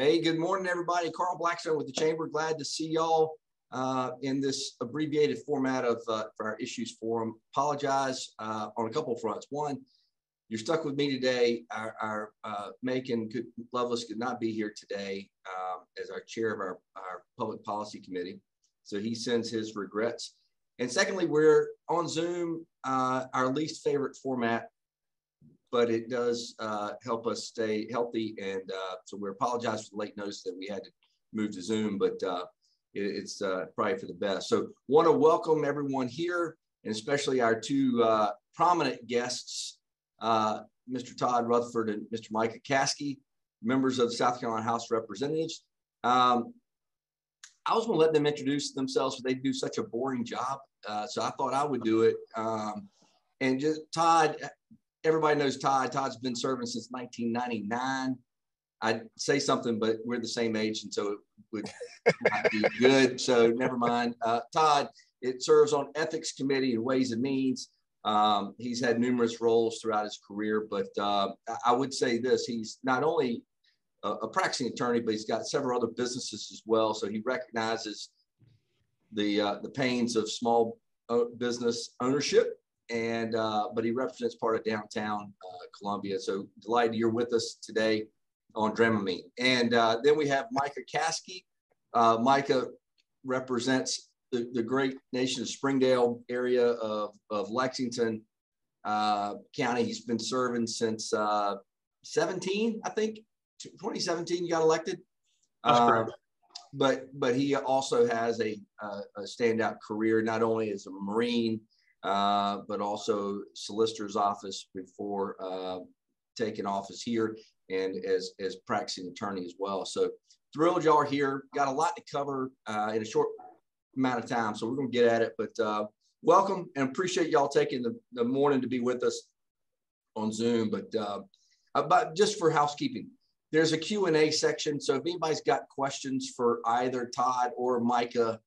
Hey, good morning, everybody. Carl Blackstone with the Chamber. Glad to see y'all uh, in this abbreviated format of uh, for our issues forum. Apologize uh, on a couple of fronts. One, you're stuck with me today. Our, our uh, Macon could, Loveless could not be here today um, as our chair of our, our public policy committee. So he sends his regrets. And secondly, we're on Zoom, uh, our least favorite format but it does uh, help us stay healthy. And uh, so we apologize for the late notice that we had to move to Zoom, but uh, it, it's uh, probably for the best. So want to welcome everyone here, and especially our two uh, prominent guests, uh, Mr. Todd Rutherford and Mr. Micah Caskey, members of South Carolina House of Representatives. Um, I was going to let them introduce themselves, but they do such a boring job. so I thought I would do it. Um, and just Todd, everybody knows Todd. Todd's been serving since 1999. I'd say something, but we're the same age, and so it would not be good. So never mind. Uh, Todd, it serves on ethics committee and ways and means. Um, he's had numerous roles throughout his career, but uh, I would say this: he's not only a, a practicing attorney, but he's got several other businesses as well. So he recognizes the uh, the pains of small uh, business ownership and uh, but he represents part of downtown uh, Columbia. So delighted you're with us today on Dramamine. And uh, then we have Micah Caskey. Uh, Micah represents the, the great nation of Springdale area of, of Lexington uh, County. He's been serving since uh, 17, I think, 2017. You got elected. but but he also has a, a standout career not only as a Marine uh, but also solicitor's office before uh, taking office here and as, as practicing attorney as well. So thrilled y'all are here. Got a lot to cover uh, in a short amount of time. So we're going to get at it, but uh, welcome and appreciate y'all taking the, the morning to be with us on Zoom. But, uh, but just for housekeeping, there's a Q&A section. So if anybody's got questions for either Todd or Micah,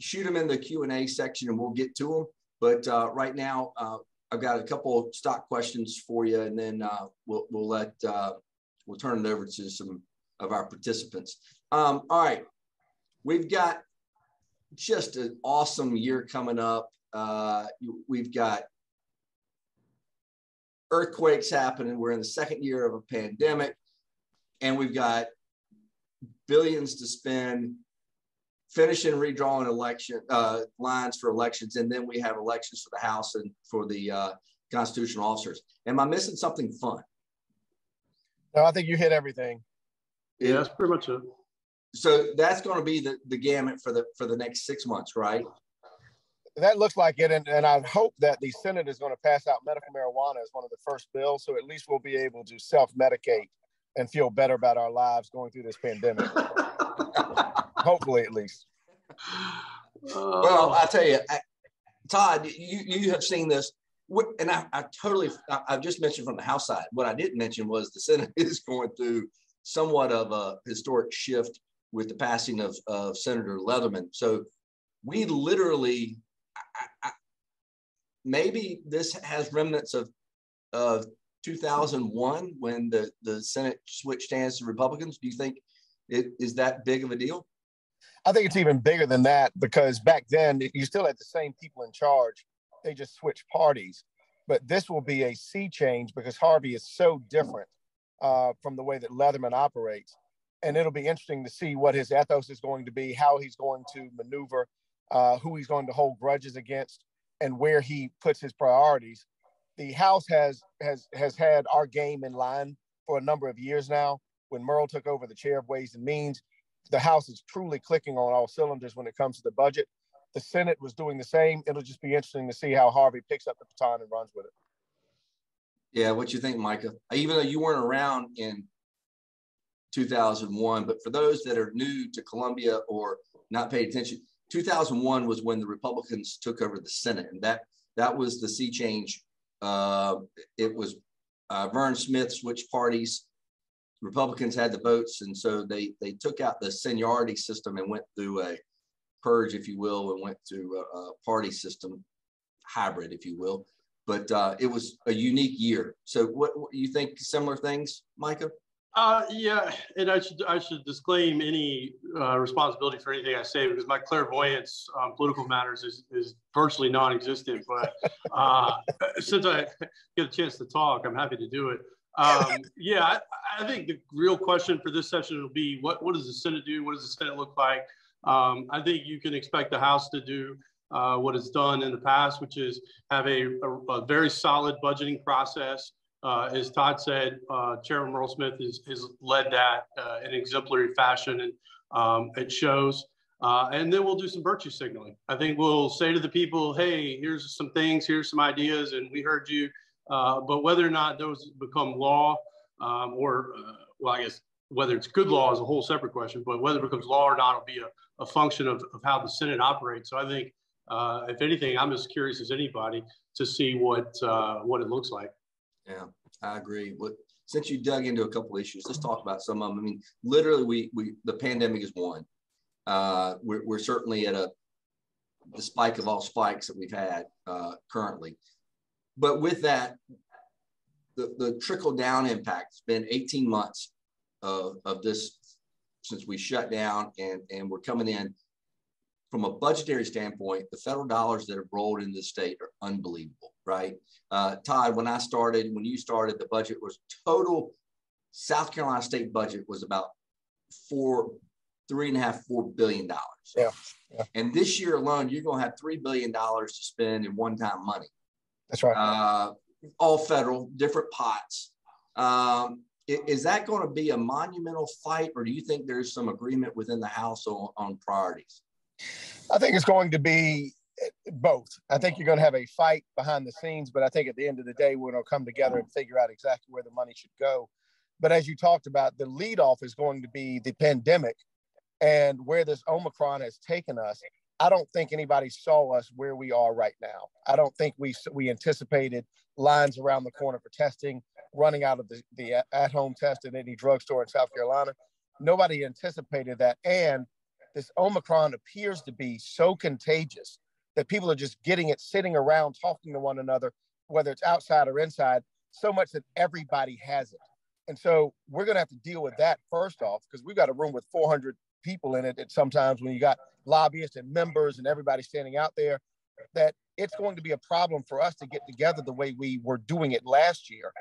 shoot them in the Q&A section and we'll get to them. But uh, right now, uh, I've got a couple stock questions for you, and then uh, we'll we'll let uh, we'll turn it over to some of our participants. Um, all right, we've got just an awesome year coming up. Uh, we've got earthquakes happening. We're in the second year of a pandemic, and we've got billions to spend finishing redrawing election uh, lines for elections, and then we have elections for the House and for the uh, constitutional officers. Am I missing something fun? No, I think you hit everything. Yeah, that's pretty much it. So that's going to be the, the gamut for the for the next six months, right? That looks like it, and, and I hope that the Senate is going to pass out medical marijuana as one of the first bills, so at least we'll be able to self medicate and feel better about our lives going through this pandemic. hopefully at least. Uh, well, I tell you, I, Todd, you you have seen this, and I, I totally I, I just mentioned from the House side. What I didn't mention was the Senate is going through somewhat of a historic shift with the passing of, of Senator Leatherman. So we literally, I, I, maybe this has remnants of of 2001 when the, the Senate switched hands to Republicans. Do you think it is that big of a deal? I think it's even bigger than that because back then you still had the same people in charge. They just switched parties. But this will be a sea change because Harvey is so different uh, from the way that Leatherman operates. And it'll be interesting to see what his ethos is going to be, how he's going to maneuver, uh, who he's going to hold grudges against, and where he puts his priorities. The House has has has had our game in line for a number of years now. When Murrell took over the chair of Ways and Means, the House is truly clicking on all cylinders when it comes to the budget. The Senate was doing the same. It'll just be interesting to see how Harvey picks up the baton and runs with it. Yeah, what you think, Micah? Even though you weren't around in 2001, but for those that are new to Columbia or not paid attention, 2001 was when the Republicans took over the Senate, and that that was the sea change. Uh, it was uh, Vern Smith switched parties Republicans had the votes, and so they they took out the seniority system and went through a purge, if you will, and went to a, a party system hybrid, if you will. But uh, it was a unique year. So, what, what you think? Similar things, Micah? Uh, yeah, and I should I should disclaim any uh, responsibility for anything I say because my clairvoyance on political matters is, is virtually non-existent. But uh, since I get a chance to talk, I'm happy to do it. Um, yeah, I, I, think the real question for this session will be what what does the Senate do? What does the Senate look like? Um, I think you can expect the House to do uh, what it's done in the past, which is have a, a, a very solid budgeting process. Uh, as Todd said, uh, Chairman Murrell Smith has, has led that uh, in exemplary fashion, and um, it shows. Uh, and then we'll do some virtue signaling. I think we'll say to the people, "Hey, here's some things, here's some ideas, and we heard you." Uh, but whether or not those become law, um, or well, I guess whether it's good law is a whole separate question. But whether it becomes law or not will be a, a function of, of how the Senate operates. So I think, if anything, I'm as curious as anybody to see what what it looks like. Yeah, I agree. What since you dug into a couple issues, let's talk about some of them. I mean, literally, we we the pandemic is one. Uh, we're, we're certainly at a the spike of all spikes that we've had uh, currently. But with that, the, the trickle down impact has been 18 months of, of this since we shut down and, and we're coming in from a budgetary standpoint, the federal dollars that have rolled into the state are unbelievable, right? Uh, Todd, when I started, when you started, the budget was total South Carolina state budget was about four, three and a half, four billion dollars. Yeah, yeah. And this year alone, you're going to have three billion dollars to spend in one-time money. That's right. Uh, all federal, different pots. Um, is that going to be a monumental fight, or do you think there's some agreement within the House on, on priorities? I think it's going to be eh, both. I think you're going to have a fight behind the scenes, but I think at the end of the day, we're going to come together and figure out exactly where the money should go. But as you talked about, the lead off is going to be the pandemic and where this Omicron has taken us. I don't think anybody saw us where we are right now. I don't think we we anticipated lines around the corner for testing, running out of the, the at home test in any drugstore in South Carolina. Nobody anticipated that. And this Omicron appears to be so contagious that people are just getting it sitting around talking to one another, whether it's outside or inside, so much that everybody has it. And so we're going to have to deal with that first off, because we've got a room with 400 people in it. And sometimes when you got lobbyists and members and everybody standing out there, that it's going to be a problem for us to get together the way we were doing it last year.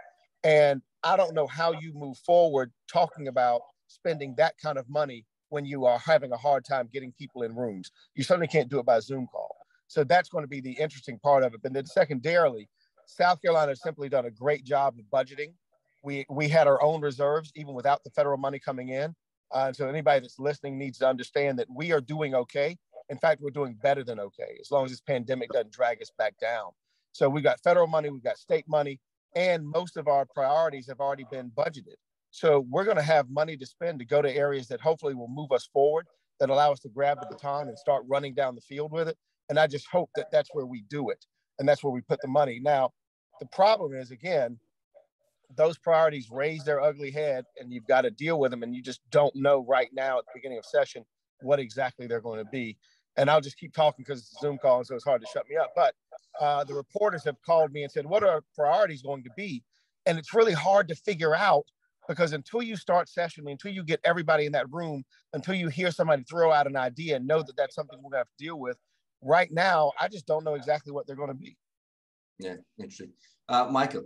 And I don't know how you move forward talking about spending that kind of money when you are having a hard time getting people in rooms. You certainly can't do it by Zoom call. So that's going to be the interesting part of it. But then secondarily, South Carolina has simply done a great job of budgeting. We we had our own reserves even without the federal money coming in. Uh, so anybody that's listening needs to understand that we are doing okay. In fact, we're doing better than okay, as long as this pandemic doesn't drag us back down. So we've got federal money, we've got state money, and most of our priorities have already been budgeted. So we're going to have money to spend to go to areas that hopefully will move us forward, that allow us to grab the baton and start running down the field with it. And I just hope that that's where we do it, and that's where we put the money. Now, the problem is again, those priorities raise their ugly head, and you've got to deal with them, and you just don't know right now at the beginning of session what exactly they're going to be. And I'll just keep talking because it's a Zoom call, and so it's hard to shut me up. But uh, the reporters have called me and said, "What are priorities going to be?" And it's really hard to figure out because until you start sessioning, until you get everybody in that room, until you hear somebody throw out an idea and know that that's something we're going to have to deal with, right now, I just don't know exactly what they're going to be. Yeah, interesting. Uh, Michael.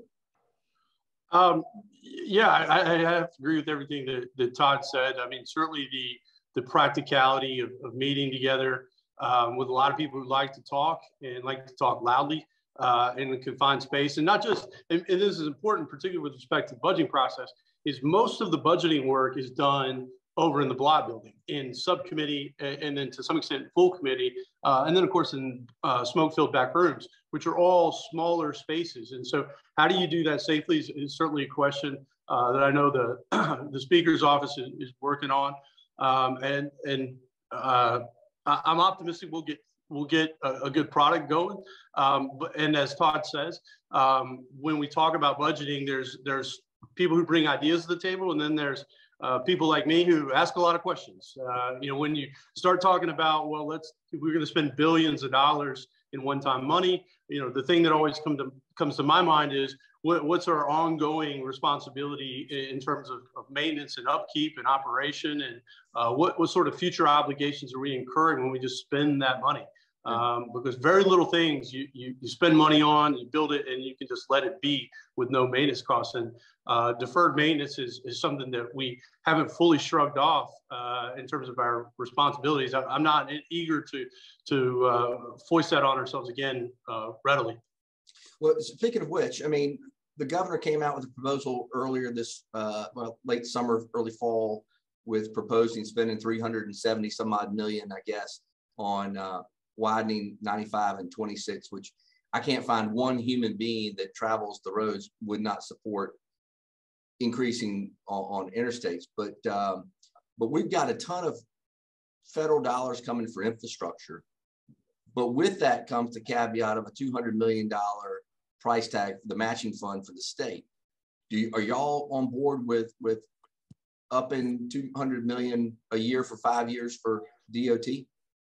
Um, yeah, I, I, have to agree with everything that, that Todd said. I mean, certainly the the practicality of, of meeting together um, with a lot of people who like to talk and like to talk loudly uh, in a confined space, and not just. And, and this is important, particularly with respect to the budgeting process is most of the budgeting work is done over in the Blatt building in subcommittee and then to some extent full committee. Uh, and then of course in uh, smoke filled back rooms, which are all smaller spaces. And so how do you do that safely is, is certainly a question uh, that I know the, the speaker's office is, is working on. Um, and and uh, I'm optimistic we'll get we'll get a, a good product going. Um, but, and as Todd says, um, when we talk about budgeting, there's there's people who bring ideas to the table, and then there's uh, people like me who ask a lot of questions. Uh, you know, when you start talking about, well, let's we're going to spend billions of dollars in one-time money. You know, the thing that always come to, comes to my mind is what, what's our ongoing responsibility in, terms of, of, maintenance and upkeep and operation, and uh, what what sort of future obligations are we incurring when we just spend that money? Um, because very little things you, you, you spend money on, you build it, and you can just let it be with no maintenance costs. And uh, deferred maintenance is, is something that we haven't fully shrugged off uh, in terms of our responsibilities. I, am not eager to to uh, foist that on ourselves again uh, readily. Well, speaking of which, I mean, the governor came out with a proposal earlier this uh, well, late summer, early fall, with proposing spending 370 some odd million, I guess, on uh, widening 95 and 26, which I can't find one human being that travels the roads would not support increasing on, on interstates. But um, but we've got a ton of federal dollars coming for infrastructure. But with that comes the caveat of a $200 million price tag the matching fund for the state. Do you, are y'all on board with with up in 200 million a year for five years for DOT?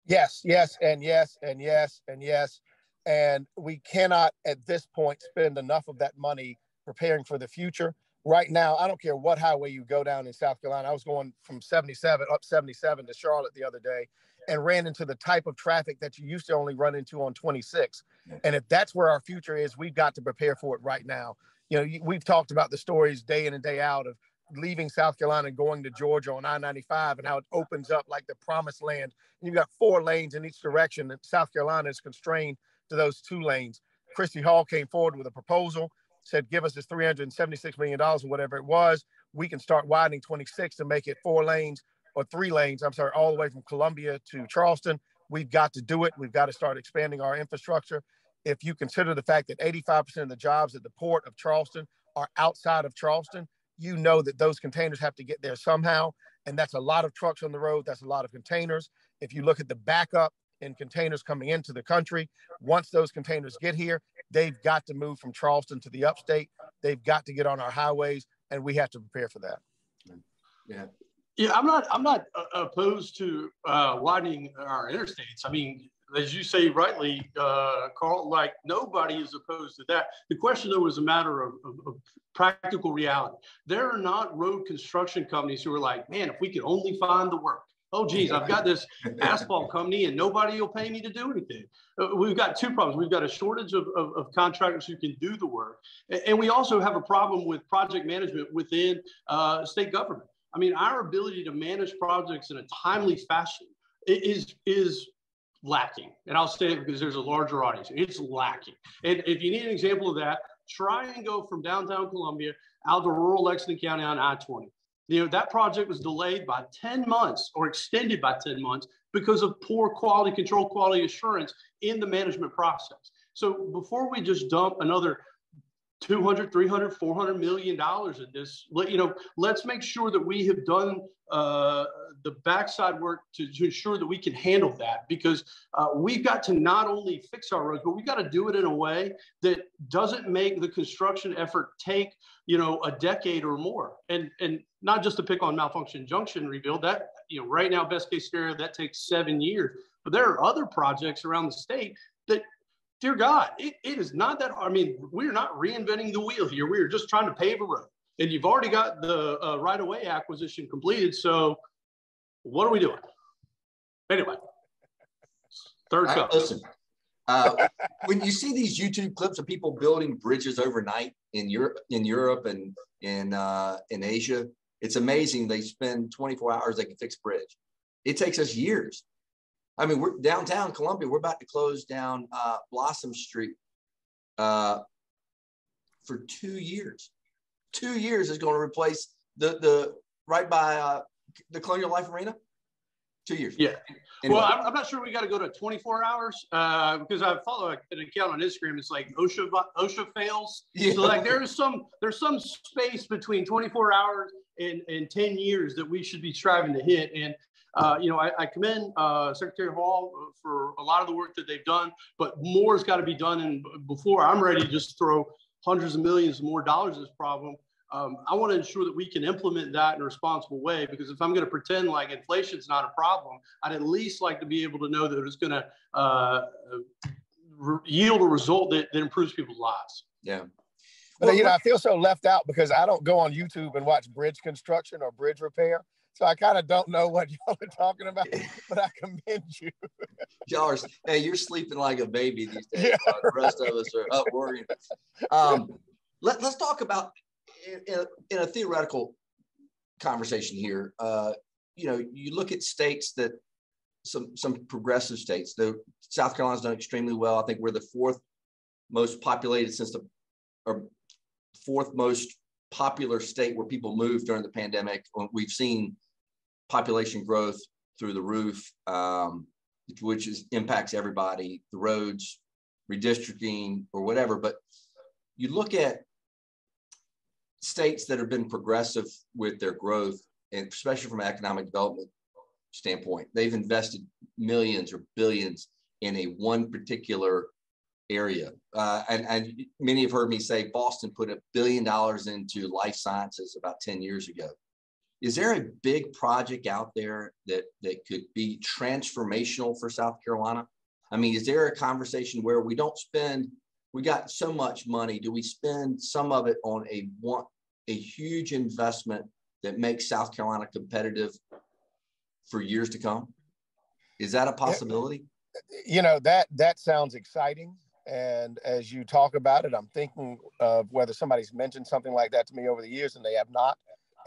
Yes, yes, and yes, and yes, and yes. And we cannot at this point spend enough of that money preparing for the future. Right now, I don't care what highway you go down in South Carolina. I was going from 77 up 77 to Charlotte the other day and ran into the type of traffic that you used to only run into on 26. And if that's where our future is, we've got to prepare for it right now. You know, we've talked about the stories day in and day out of leaving South Carolina and going to Georgia on I-95 and how it opens up like the promised land. And you've got four lanes in each direction, and South Carolina is constrained to those two lanes. Christy Hall came forward with a proposal, said, give us this $376 million or whatever it was. We can start widening 26 to make it four lanes or three lanes, I'm sorry, all the way from Columbia to Charleston. We've got to do it. We've got to start expanding our infrastructure. If you consider the fact that 85% of the jobs at the port of Charleston are outside of Charleston, you know that those containers have to get there somehow. And that's a lot of trucks on the road. That's a lot of containers. If you look at the backup in containers coming into the country, once those containers get here, they've got to move from Charleston to the upstate. They've got to get on our highways, and we have to prepare for that. Yeah. Yeah, I'm not. I'm not uh, opposed to uh, widening our interstates. I mean, as you say rightly, uh, Carl, like nobody is opposed to that. The question, though, was a matter of, of, of, practical reality. There are not road construction companies who are like, man, if we could only find the work. Oh, geez, I've got this asphalt company and nobody will pay me to do anything. Uh, we've got two problems. We've got a shortage of, of, of, contractors who can do the work. And we also have a problem with project management within uh, state government. I mean, our ability to manage projects in a timely fashion is, is lacking. And I'll say it because there's a larger audience. It's lacking. And if you need an example of that, try and go from downtown Columbia out to rural Lexington County on I-20. You know, that project was delayed by 10 months or extended by 10 months because of poor quality control, quality assurance in the management process. So before we just dump another 200 300 400 million dollars in this. Let you know let's make sure that we have done uh, the backside work to, to, ensure that we can handle that because uh, we've got to not only fix our roads but we've got to do it in a way that doesn't make the construction effort take you know a decade or more. And and not just to pick on malfunction junction rebuild that you know right now best case scenario that takes seven years. But there are other projects around the state that dear God, it, it is not that. hard. I mean, we're not reinventing the wheel here. We are just trying to pave a road, and you've already got the uh, right of way acquisition completed. So, what are we doing? Anyway, third cup. Listen, uh, when you see these YouTube clips of people building bridges overnight in Europe, in Europe, and in uh, in Asia, it's amazing. They spend 24 hours. They can fix bridge. It takes us years. I mean, we're downtown Columbia. We're about to close down uh, Blossom Street uh, for two years. Two years is going to replace the the right by uh, the Colonial Life Arena. Two years. Yeah. Anyway. Well, I'm, I'm, not sure we got to go to 24 hours uh, because I follow an account on Instagram. It's like OSHA OSHA fails. Yeah. So like there's some there's some space between 24 hours and, and 10 years that we should be striving to hit. And uh, you know, I, I commend uh, Secretary Hall uh, for a lot of the work that they've done, but more has got to be done. And before I'm ready to just throw hundreds of millions more dollars at this problem, um, I want to ensure that we can implement that in a responsible way. Because if I'm going to pretend like inflation is not a problem, I'd at least like to be able to know that it's going to uh, yield a result that, that improves people's lives. Yeah. But you know, I feel so left out because I don't go on YouTube and watch bridge construction or bridge repair. So I kind of don't know what y'all are talking about, but I commend you. y'all are, hey, you're sleeping like a baby these days. Yeah, the rest of us are up worrying. Um, let, us talk about in, in, a, in, a, theoretical conversation here. Uh, you know, you look at states that some some progressive states. The South Carolina's done extremely well. I think we're the fourth most populated since the or fourth most popular state where people moved during the pandemic. We've seen population growth through the roof, um, which is, impacts everybody, the roads, redistricting, or whatever. But you look at states that have been progressive with their growth, and especially from an economic development standpoint, they've invested millions or billions in a one particular area. Uh, and, and many have heard me say Boston put a billion dollars into life sciences about 10 years ago. Is there a big project out there that, that could be transformational for South Carolina? I mean, is there a conversation where we don't spend, we got so much money, do we spend some of it on a one, a huge investment that makes South Carolina competitive for years to come? Is that a possibility? You know, that that sounds exciting. And as you talk about it, I'm thinking of whether somebody's mentioned something like that to me over the years and they have not.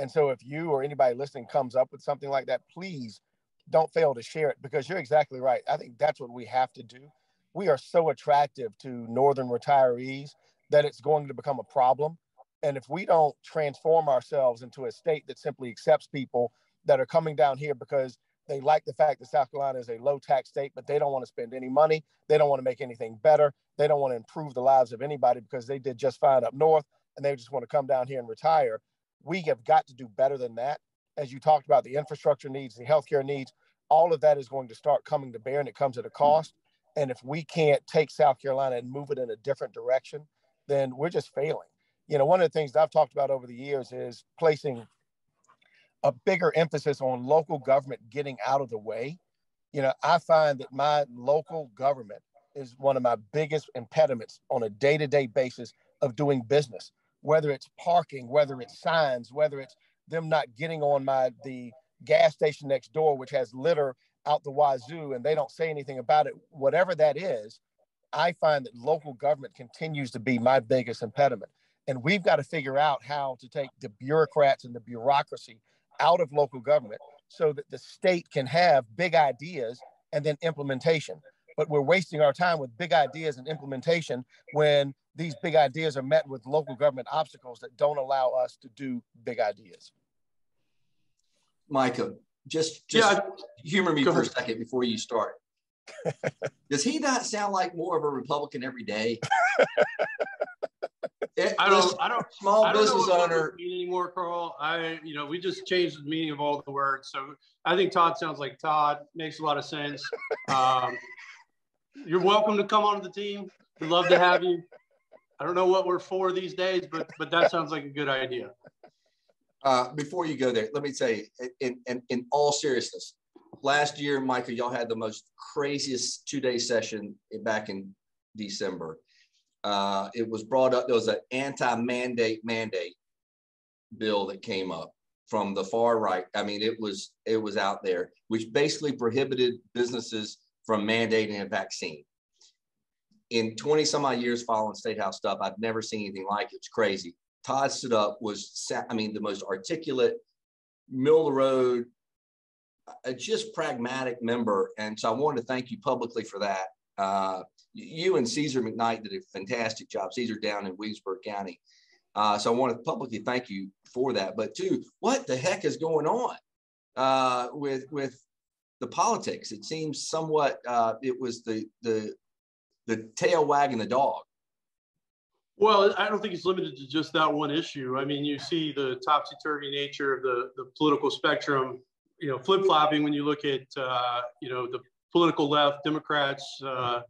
And so if you or anybody listening comes up with something like that, please don't fail to share it because you're exactly right. I think that's what we have to do. We are so attractive to Northern retirees that it's going to become a problem. And if we don't transform ourselves into a state that simply accepts people that are coming down here because they like the fact that South Carolina is a low tax state, but they don't want to spend any money. They don't want to make anything better. They don't want to improve the lives of anybody because they did just fine up north and they just want to come down here and retire. We have got to do better than that. As you talked about, the infrastructure needs, the healthcare needs, all of that is going to start coming to bear and it comes at a cost. And if we can't take South Carolina and move it in a different direction, then we're just failing. You know, one of the things I've talked about over the years is placing a bigger emphasis on local government getting out of the way. You know, I find that my local government is one of my biggest impediments on a day to day basis of doing business, whether it's parking, whether it's signs, whether it's them not getting on my the gas station next door, which has litter out the wazoo, and they don't say anything about it. Whatever that is, I find that local government continues to be my biggest impediment. And we've got to figure out how to take the bureaucrats and the bureaucracy out of local government so that the state can have big ideas and then implementation. But we're wasting our time with big ideas and implementation when these big ideas are met with local government obstacles that don't allow us to do big ideas. Micah, just just yeah, humor me for ahead. a second before you start. Does he not sound like more of a Republican every day? It, I don't. I don't. Small I don't business owner anymore, Carl. I, you know, we just changed the meaning of all the words. So I think Todd sounds like Todd. Makes a lot of sense. Um, you're welcome to come onto the team. We'd love to have you. I don't know what we're for these days, but but that sounds like a good idea. Uh, before you go there, let me say, in, in, in all seriousness, last year, Michael, y'all had the most craziest two day session back in December uh, it was brought up. There was an anti-mandate mandate bill that came up from the far right. I mean, it was it was out there, which basically prohibited businesses from mandating a vaccine. In 20 some odd years following State House stuff, I've never seen anything like it. It's crazy. Todd stood up, was I mean, the most articulate, middle of the road, a just pragmatic member. And so I wanted to thank you publicly for that. Uh, you and Cezar McKnight did a fantastic job. Cezar down in Williamsburg County. Uh, so I want to publicly thank you for that. But two, what the heck is going on uh, with with the politics? It seems somewhat uh, it was the the the tail wagging the dog. Well, I don't think it's limited to just that one issue. I mean, you see the topsy turvy nature of the the political spectrum, you know, flip flopping when you look at uh, you know the political left, Democrats. Uh,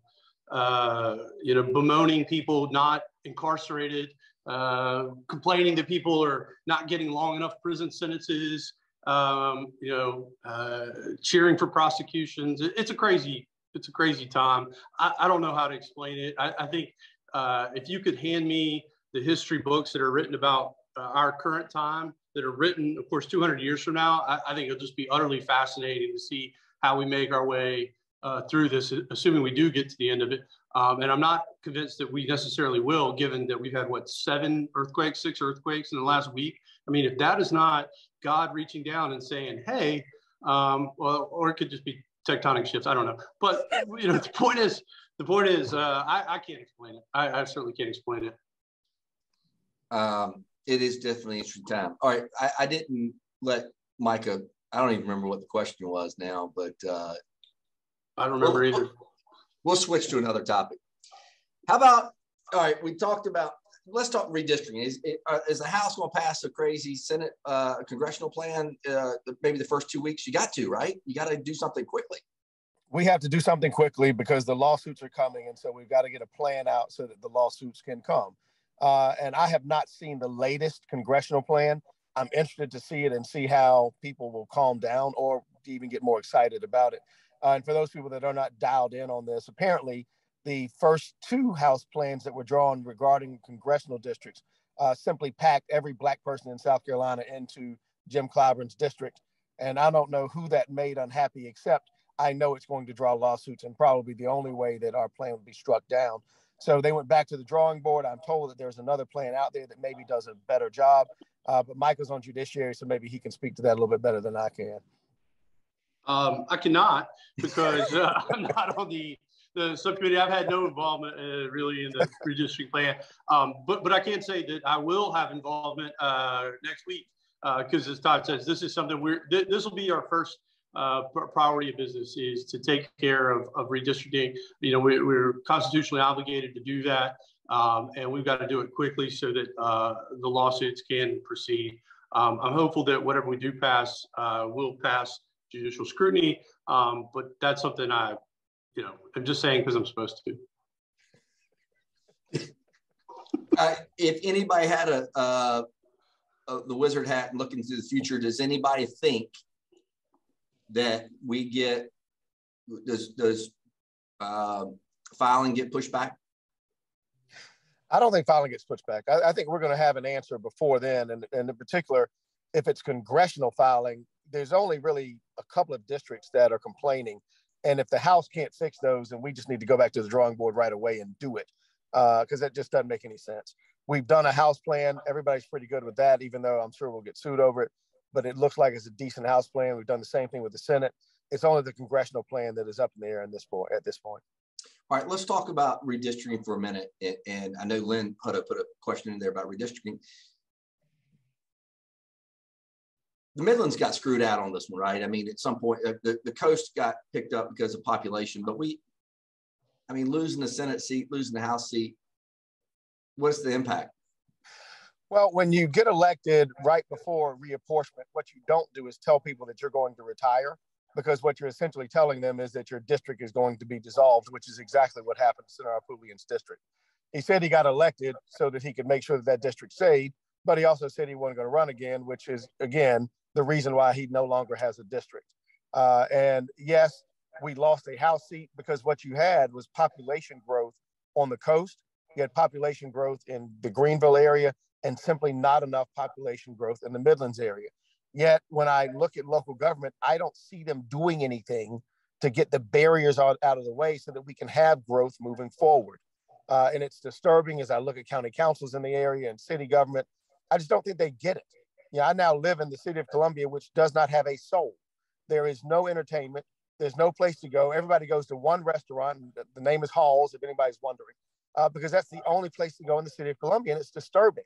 uh, you know, bemoaning people not incarcerated, uh, complaining that people are not getting long enough prison sentences, um, you know, uh, cheering for prosecutions. It's a crazy, it's a crazy time. I, I don't know how to explain it. I, I think uh, if you could hand me the history books that are written about uh, our current time that are written, of course, 200 years from now, I, I, think it'll just be utterly fascinating to see how we make our way uh, through this, assuming we do get to the end of it. Um, and I'm not convinced that we necessarily will, given that we've had what seven earthquakes, six earthquakes in the last week. I mean, if that is not God reaching down and saying, "Hey," um, well, or it could just be tectonic shifts. I don't know. But you know, the point is, the point is, uh, I, I can't explain it. I, I certainly can't explain it. Um, it is definitely an interesting time. All right, I, I didn't let Micah. I don't even remember what the question was now, but uh, I don't remember we'll, either. We'll switch to another topic. How about? All right, we talked about. Let's talk redistricting. Is, uh, is the House going to pass a crazy Senate uh, congressional plan? Uh, maybe the first two weeks. You got to right. You got to do something quickly. We have to do something quickly because the lawsuits are coming, and so we've got to get a plan out so that the lawsuits can come. Uh, and I have not seen the latest congressional plan. I'm interested to see it and see how people will calm down or even get more excited about it. Uh, and for those people that are not dialed in on this, apparently the first two House plans that were drawn regarding congressional districts uh, simply packed every black person in South Carolina into Jim Clyburn's district. And I don't know who that made unhappy, except I know it's going to draw lawsuits and probably the only way that our plan would be struck down. So they went back to the drawing board. I'm told that there's another plan out there that maybe does a better job. Uh, but Michael's on judiciary, so maybe he can speak to that a little bit better than I can. Um, I cannot because uh, I'm not on the the subcommittee. I've had no involvement uh, really in the redistricting plan, um, but but I can say that I will have involvement uh, next week because, uh, as Todd says, this is something we're th- this will be our first uh, priority of business is to take care of, of redistricting. You know, we, are constitutionally obligated to do that, um, and we've got to do it quickly so that uh, the lawsuits can proceed. Um, I'm hopeful that whatever we do pass uh, will pass judicial scrutiny, um, but that's something I, you know, I'm just saying because I'm supposed to. Uh, if anybody had a, uh, the wizard hat and looking to the future, does anybody think that we get does does uh, filing get pushed back? I don't think filing gets pushed back. I, I think we're going to have an answer before then, and, and in particular, if it's congressional filing, there's only really a couple of districts that are complaining, and if the House can't fix those, then we just need to go back to the drawing board right away and do it, because uh, that just doesn't make any sense. We've done a House plan; everybody's pretty good with that, even though I'm sure we'll get sued over it but it looks like it's a decent House plan. We've done the same thing with the Senate. It's only the congressional plan that is up in the air in this point at this point. All right, let's talk about redistricting for a minute. And I know Lynn put a put a question in there about redistricting. The Midlands got screwed out on this one, right? I mean, at some point, uh, the, the coast got picked up because of population, but we, I mean, losing the Senate seat, losing the House seat, what's the impact? Well, when you get elected right before reapportionment, what you don't do is tell people that you're going to retire because what you're essentially telling them is that your district is going to be dissolved, which is exactly what happened to Senator Harpootlian's district. He said he got elected so that he could make sure that that district stayed, but he also said he wasn't going to run again, which is, again, the reason why he no longer has a district. Uh, and yes, we lost a House seat because what you had was population growth on the coast. You had population growth in the Greenville area and simply not enough population growth in the Midlands area. Yet, when I look at local government, I don't see them doing anything to get the barriers out, out of the way so that we can have growth moving forward. Uh, and it's disturbing as I look at county councils in the area and city government. I just don't think they get it. Know, I now live in the city of Columbia, which does not have a soul. There is no entertainment. There's no place to go. Everybody goes to one restaurant. The name is Halls, if anybody's wondering, uh, because that's the only place to go in the city of Columbia. And it's disturbing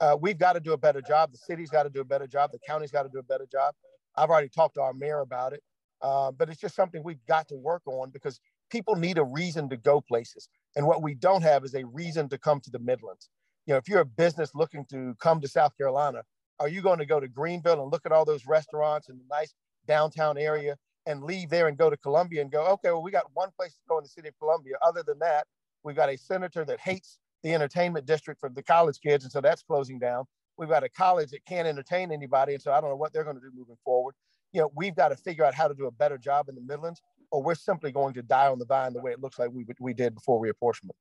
uh, we've got to do a better job. The city's got to do a better job. The county's got to do a better job. I've already talked to our mayor about it, uh, but it's just something we've got to work on because people need a reason to go places. And what we don't have is a reason to come to the Midlands. You know, if you're a business looking to come to South Carolina, are you going to go to Greenville and look at all those restaurants in the nice downtown area and leave there and go to Columbia and go, okay, well, we got one place to go in the city of Columbia. Other than that, we've got a senator that hates the entertainment district for the college kids, and so that's closing down. We've got a college that can't entertain anybody, and so I don't know what they're going to do moving forward. You know, we've got to figure out how to do a better job in the Midlands, or we're simply going to die on the vine the way it looks like we we did before reapportionment.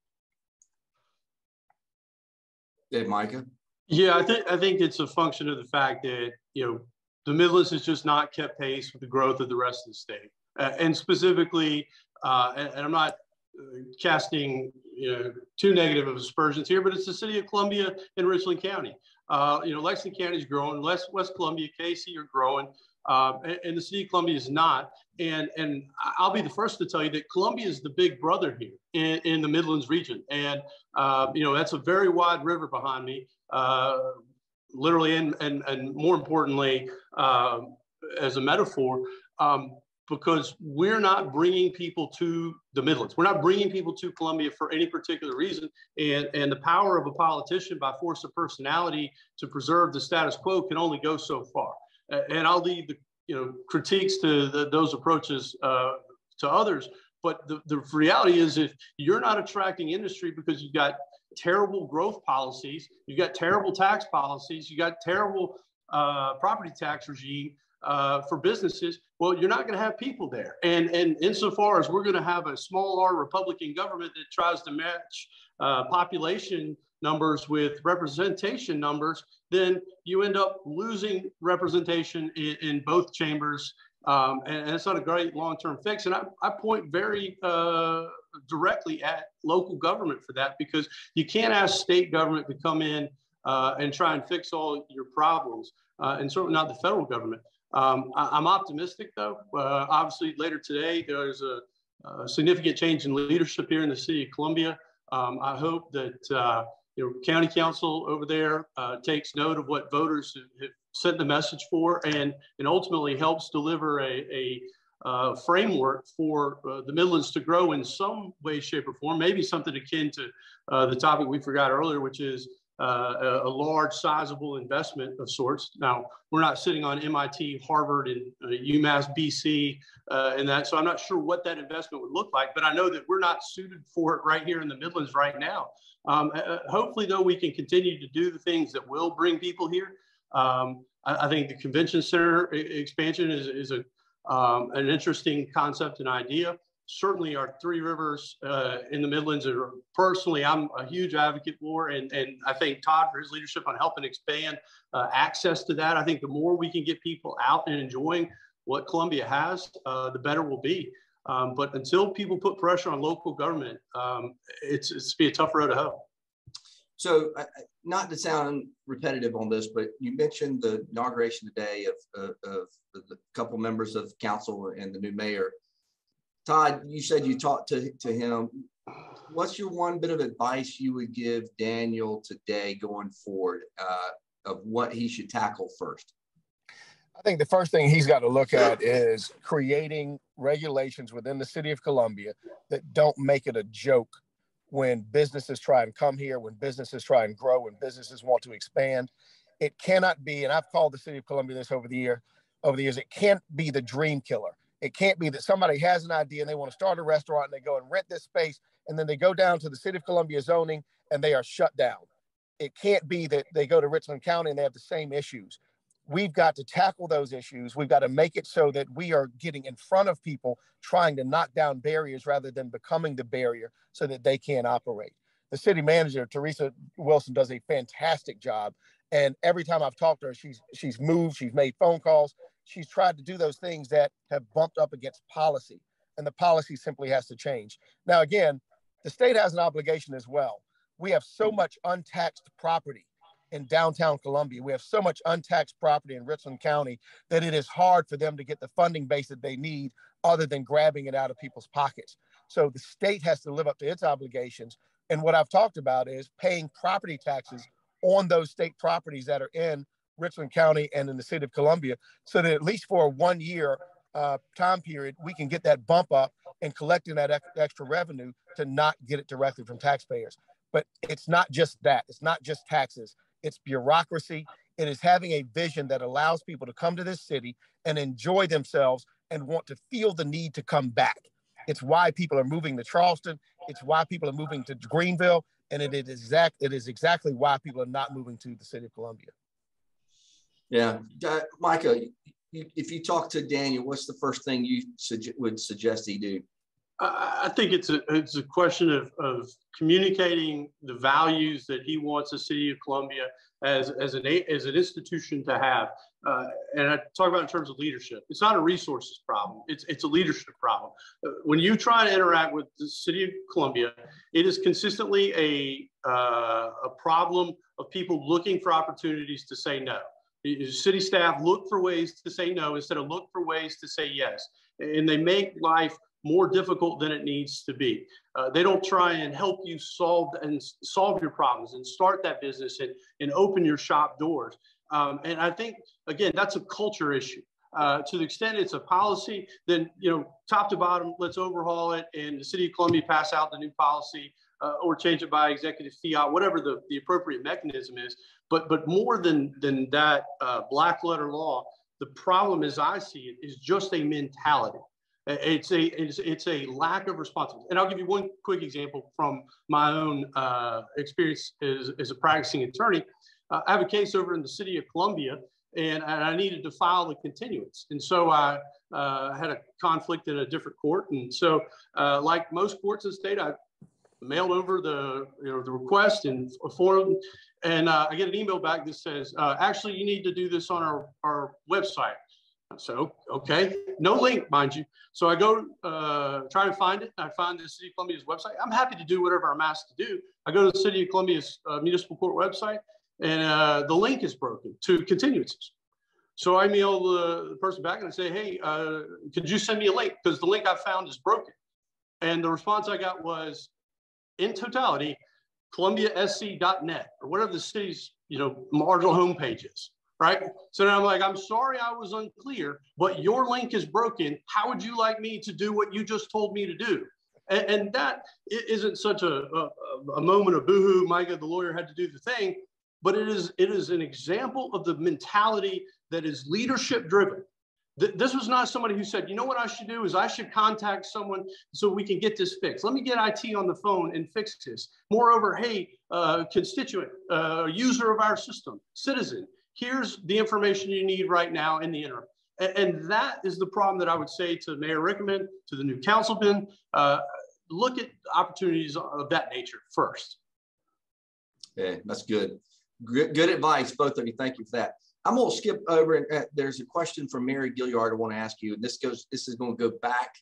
Dave Micah. Yeah, I think I think it's a function of the fact that you know the Midlands has just not kept pace with the growth of the rest of the state, uh, and specifically, uh, and, and, I'm not uh, casting you know too negative of aspersions here, but it's the city of Columbia and Richland County. Uh, you know, Lexington County is growing, West West Columbia, Cayce are growing, um, and, and, the city of Columbia is not. And and I'll be the first to tell you that Columbia is the big brother here in, in the Midlands region, and uh, you know that's a very wide river behind me uh, literally and, and, and more importantly, uh, as a metaphor, um, because we're not bringing people to the Midlands. We're not bringing people to Columbia for any particular reason. And, and the power of a politician by force of personality to preserve the status quo can only go so far. And I'll leave the you know critiques to the, those approaches uh, to others. But the, the reality is if you're not attracting industry because you've got terrible growth policies, you've got terrible tax policies, you've got terrible uh, property tax regime uh, for businesses, well, you're not going to have people there. And, and insofar as we're going to have a small R Republican government that tries to match uh, population numbers with representation numbers, then you end up losing representation in, in both chambers. Um, and, and, it's not a great long-term fix. And I, I point very uh, directly at local government for that because you can't ask state government to come in uh, and try and fix all your problems, uh, and certainly not the federal government. Um, I, am optimistic though. Uh, obviously, later today, there's a, a, significant change in leadership here in the city of Columbia. Um, I hope that uh, you know, county council over there uh, takes note of what voters have sent the message for and, and ultimately helps deliver a, a uh, framework for uh, the Midlands to grow in some way, shape, or form. Maybe something akin to uh, the topic we forgot earlier, which is uh, a, large, sizable investment of sorts. Now, we're not sitting on MIT, Harvard, and uh, UMass, BC, uh, and that. So I'm not sure what that investment would look like, but I know that we're not suited for it right here in the Midlands right now. Um, hopefully, though, we can continue to do the things that will bring people here. Um, I, I, think the convention center expansion is, is a um, an interesting concept and idea. Certainly, our three rivers uh, in the Midlands are personally, I'm a huge advocate for, and, and I thank Todd for his leadership on helping expand uh, access to that. I think the more we can get people out and enjoying what Columbia has, uh, the better we'll be. Um, but until people put pressure on local government, um, it's, it's be a tough road to hoe. So, not to sound repetitive on this, but you mentioned the inauguration today of, uh, of the couple members of council and the new mayor. Todd, you said you talked to, to him. What's your one bit of advice you would give Daniel today going forward uh, of what he should tackle first? I think the first thing he's got to look at is creating regulations within the city of Columbia that don't make it a joke when businesses try and come here, when businesses try and grow, when businesses want to expand. It cannot be, and I've called the city of Columbia this over the year, over the years, it can't be the dream killer. It can't be that somebody has an idea and they want to start a restaurant and they go and rent this space and then they go down to the city of Columbia zoning and they are shut down. It can't be that they go to Richland County and they have the same issues. We've got to tackle those issues. We've got to make it so that we are getting in front of people trying to knock down barriers rather than becoming the barrier so that they can't operate. The city manager, Teresa Wilson, does a fantastic job. And every time I've talked to her, she's she's moved, she's made phone calls, she's tried to do those things that have bumped up against policy. And the policy simply has to change. Now, again, the state has an obligation as well. We have so much untaxed property in downtown Columbia. We have so much untaxed property in Richland County that it is hard for them to get the funding base that they need other than grabbing it out of people's pockets. So the state has to live up to its obligations. And what I've talked about is paying property taxes on those state properties that are in Richland County and in the city of Columbia, so that at least for a one year uh, time period, we can get that bump up and collecting that ex- extra revenue to not get it directly from taxpayers. But it's not just that, it's not just taxes it's bureaucracy. It is having a vision that allows people to come to this city and enjoy themselves and want to feel the need to come back. It's why people are moving to Charleston. It's why people are moving to Greenville. And it is exact. It is exactly why people are not moving to the city of Columbia. Yeah, uh, Micah, if you talk to Daniel, what's the first thing you suge- would suggest he do? I think it's a it's a question of, of communicating the values that he wants the city of Columbia as as an as an institution to have. Uh, and I talk about in terms of leadership. It's not a resources problem. It's it's a leadership problem. Uh, when you try to interact with the city of Columbia, it is consistently a uh, a problem of people looking for opportunities to say no. City staff look for ways to say no instead of look for ways to say yes, and they make life more difficult than it needs to be. Uh, they don't try and help you solve and solve your problems and start that business and, and open your shop doors. Um, and I think, again, that's a culture issue. Uh, to the extent it's a policy, then, you know, top to bottom, let's overhaul it and the city of Columbia pass out the new policy uh, or change it by executive fiat, whatever the, the appropriate mechanism is. But, but more than, than that uh, black letter law, the problem as I see it is just a mentality. It's a it's, it's a lack of responsibility. And I'll give you one quick example from my own uh, experience as, as a practicing attorney. Uh, I have a case over in the city of Columbia, and, and I needed to file the continuance. And so I uh, had a conflict in a different court. And so, uh, like most courts in the state, I mailed over the you know the request and a form, and uh, I get an email back that says, uh, actually, you need to do this on our, our website. So, okay, no link, mind you. So I go uh, try to find it. I find the City of Columbia's website. I'm happy to do whatever I'm asked to do. I go to the City of Columbia's uh, municipal court website and uh, the link is broken to continuances. So I mail the, person back and I say, hey, uh, could you send me a link? Because the link I found is broken. And the response I got was, in totality, columbiasc.net or whatever the city's you know marginal homepage is right? So now I'm like, I'm sorry I was unclear, but your link is broken. How would you like me to do what you just told me to do? And, and that isn't such a, a, a moment of boohoo, Micah, the lawyer had to do the thing, but it is, it is an example of the mentality that is leadership driven. This was not somebody who said, you know what I should do is I should contact someone so we can get this fixed. Let me get IT on the phone and fix this. Moreover, hey, uh, constituent, uh, user of our system, citizen, here's the information you need right now in the interim. And, that is the problem that I would say to Mayor Rickenmann, to the new councilman, uh, look at opportunities of that nature first. Yeah, that's. Good, good advice, both of you. Thank you for that. I'm going to skip over and uh, there's a question from Mary Gilliard I want to ask you. And this goes, this is going to go back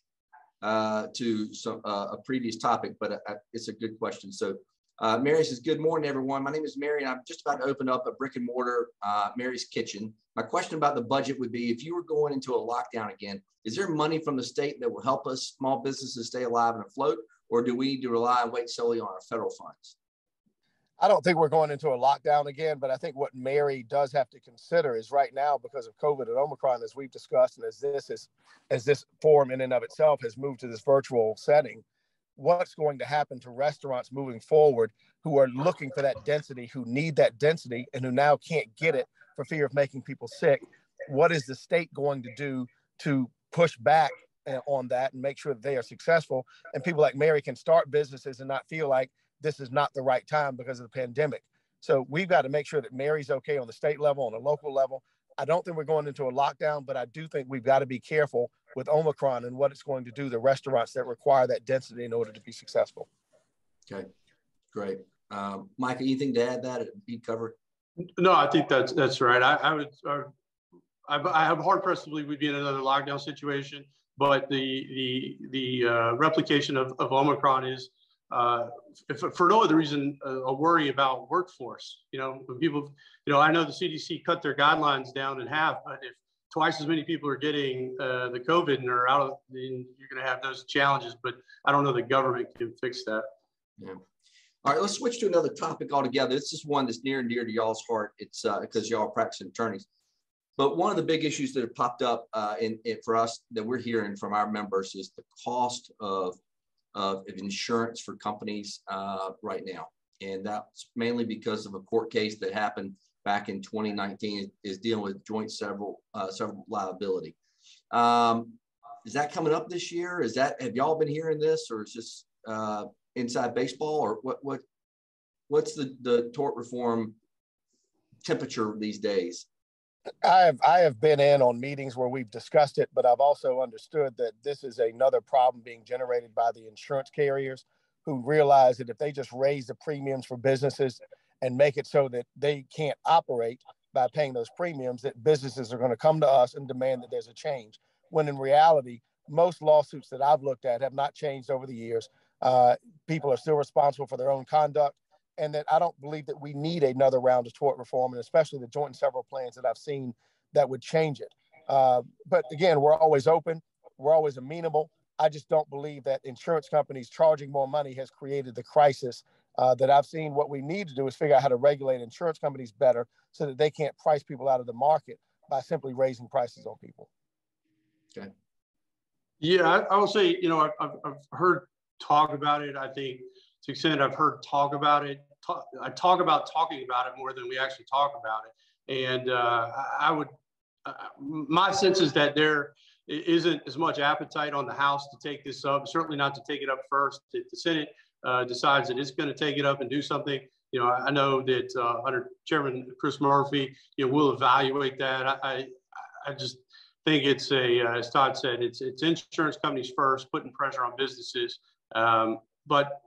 uh, to some, uh, a previous topic, but uh, it's a good question. So uh, Mary says, good morning, everyone. My name is Mary, and I'm just about to open up a brick and mortar uh, Mary's Kitchen. My question about the budget would be, if you were going into a lockdown again, is there money from the state that will help us small businesses stay alive and afloat, or do we need to rely and wait solely on our federal funds? I don't think we're going into a lockdown again, but I think what Mary does have to consider is right now because of COVID and Omicron, as we've discussed, and as this is as this forum in and of itself has moved to this virtual setting, what's going to happen to restaurants moving forward who are looking for that density, who need that density, and who now can't get it for fear of making people sick. What is the state going to do to push back uh, on that and make sure that they are successful? And people like Mary can start businesses and not feel like this is not the right time because of the pandemic. So we've got to make sure that Mary's okay on the state level, on the local level. I don't think we're going into a lockdown, but I do think we've got to be careful with Omicron and what it's going to do to restaurants that require that density in order to be successful. Okay, great. Um, Mike, anything to add that be covered? No, I think that's that's right. I, I would, uh, I, I have hard pressed to believe we'd be in another lockdown situation, but the the the uh, replication of, of Omicron is, uh, if, for no other reason, a worry about workforce. You know, when people, you know, I know the CDC cut their guidelines down in half, but if twice as many people are getting uh, the COVID and are out of, then you're going to have those challenges. But I don't know the government can fix that. Yeah. All right, let's switch to another topic altogether. This is one that's near and dear to y'all's heart. It's because uh, y'all are practicing attorneys. But one of the big issues that have popped up uh, in, in, for us that we're hearing from our members is the cost of, of, of insurance for companies uh, right now. And that's mainly because of a court case that happened back in 2019 is dealing with joint several uh, several liability. Um, is that coming up this year? Is that have y'all been hearing this, or is this uh, inside baseball, or what what what's the the tort reform temperature these days? I have I have been in on meetings where we've discussed it, but I've also understood that this is another problem being generated by the insurance carriers who realize that if they just raise the premiums for businesses and make it so that they can't operate by paying those premiums, that businesses are going to come to us and demand that there's a change. When in reality, most lawsuits that I've looked at have not changed over the years. Uh, people are still responsible for their own conduct and that I don't believe that we need another round of tort reform, and especially the joint and several plans that I've seen that would change it. Uh, but again, we're always open, we're always amenable. I just don't believe that insurance companies charging more money has created the crisis uh, that I've seen. What we need to do is figure out how to regulate insurance companies better so that they can't price people out of the market by simply raising prices on people. Okay. Yeah, I, will say, you know, I've, I've heard talk about it. I think to extent I've heard talk about it, talk, I talk about talking about it more than we actually talk about it. And uh, I would, uh, my sense is that there isn't as much appetite on the House to take this up, certainly not to take it up first. If the Senate uh, decides that it's going to take it up and do something, you know, I know that uh, under Chairman Chris Murphy, you know, we'll evaluate that. I, I, I just think it's a, uh, as Todd said, it's, it's insurance companies first, putting pressure on businesses. Um, but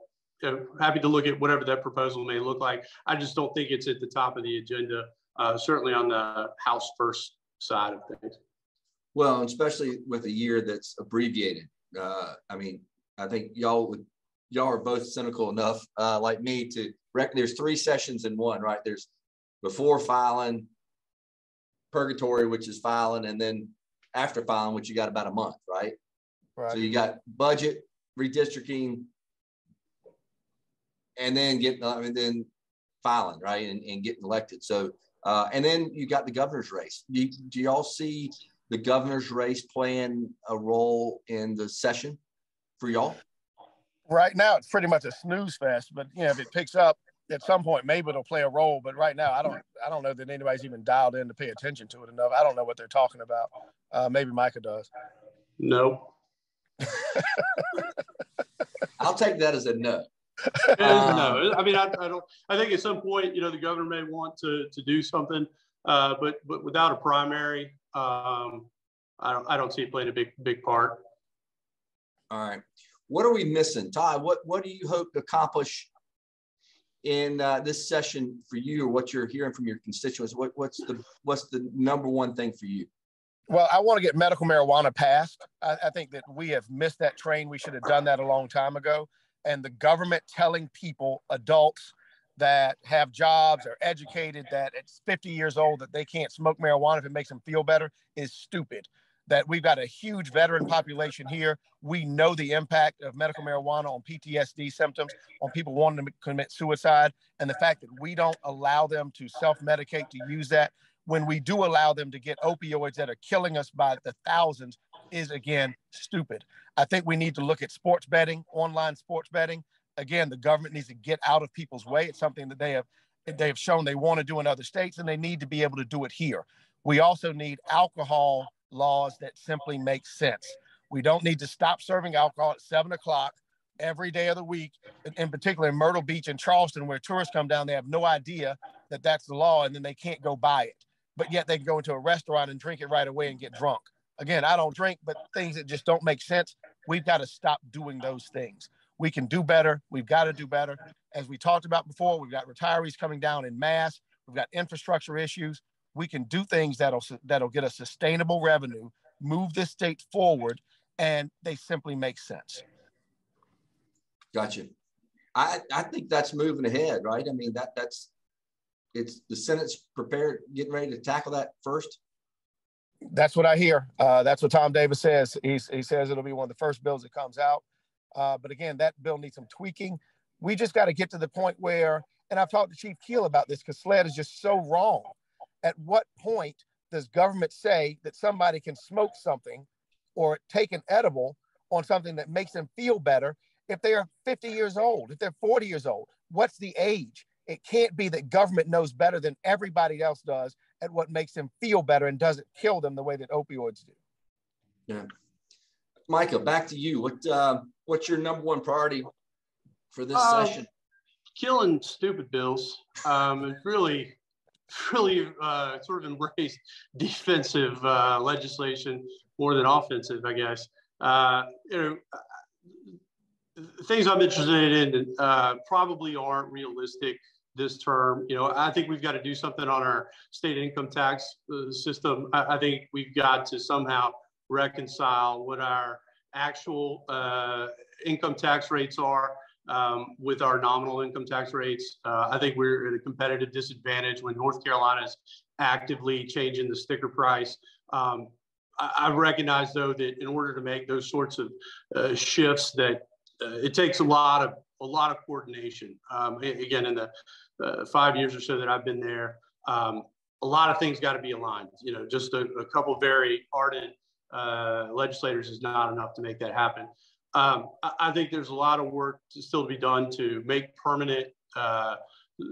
happy to look at whatever that proposal may look like. I just don't think it's at the top of the agenda, uh, certainly on the House first side of things. Well, especially with a year that's abbreviated. Uh, I mean, I think y'all would y'all are both cynical enough, uh, like me, to reckon there's three sessions in one, right? There's before filing, purgatory, which is filing, and then after filing, which you got about a month, right? Right. So you got budget, redistricting, and then getting, I mean, then filing, right, and, and getting elected. So, uh, and then you got the governor's race. Do, do y'all see the governor's race playing a role in the session for y'all? Right now, it's pretty much a snooze fest. But you know, if it picks up at some point, maybe it'll play a role. But right now, I don't, I don't know that anybody's even dialed in to pay attention to it enough. I don't know what they're talking about. Uh, maybe Micah does. No. I'll take that as a no um, no, I mean, I, I, don't. I think at some point, you know, the governor may want to to do something, uh, but but without a primary, um, I don't I don't see it playing a big big part. All right, what are we missing, Ty? What what do you hope to accomplish in uh, this session for you, or what you're hearing from your constituents? What what's the what's the number one thing for you? Well, I want to get medical marijuana passed. I, I think that we have missed that train. We should have done that a long time ago and the government telling people, adults that have jobs or educated, that it's 50 years old, that they can't smoke marijuana if it makes them feel better is stupid. That we've got a huge veteran population here. We know the impact of medical marijuana on PTSD symptoms, on people wanting to commit suicide, and the fact that we don't allow them to self medicate to use that when we do allow them to get opioids that are killing us by the thousands is again stupid. I think we need to look at sports betting, online sports betting. Again, the government needs to get out of people's way. It's something that they have they have shown they want to do in other states, and they need to be able to do it here. We also need alcohol laws that simply make sense. We don't need to stop serving alcohol at seven o'clock every day of the week. In particular, in Myrtle Beach and Charleston, where tourists come down, they have no idea that that's the law, and then they can't go buy it. But yet they can go into a restaurant and drink it right away and get drunk. Again, I don't drink, but things that just don't make sense, we've got to stop doing those things. We can do better. We've got to do better. As we talked about before, we've got retirees coming down in mass. We've got infrastructure issues. We can do things that'll that'll get us sustainable revenue, move this state forward, and they simply make sense. Gotcha. I, I think that's moving ahead, right? I mean that that's it's the Senate's prepared, getting ready to tackle that first. That's what I hear. Uh, that's what Tom Davis says. He's, he says it'll be one of the first bills that comes out. Uh, but again, that bill needs some tweaking. We just got to get to the point where, and I've talked to Chief Keel about this because SLED is just so wrong. At what point does government say that somebody can smoke something or take an edible on something that makes them feel better if they are 50 years old, if they're 40 years old? What's the age? It can't be that government knows better than everybody else does at what makes them feel better and doesn't kill them the way that opioids do. Yeah. Micah, back to you. What uh, what's your number one priority for this uh, session? Killing stupid bills. Um, it's really really uh, sort of embraced defensive uh, legislation more than offensive, I guess. Uh, you know, things I'm interested in uh, probably aren't realistic this term. You know, I think we've got to do something on our state income tax uh, system. I, I think we've got to somehow reconcile what our actual uh, income tax rates are um, with our nominal income tax rates. Uh, I think we're at a competitive disadvantage when North Carolina is actively changing the sticker price. Um, I, I, recognize though that in order to make those sorts of uh, shifts that uh, it takes a lot of a lot of coordination. Um, again, in the uh, five years or so that I've been there, um, a lot of things got to be aligned. You know, just a, a couple very ardent uh, legislators is not enough to make that happen. Um, I, I, think there's a lot of work to still be done to make permanent uh,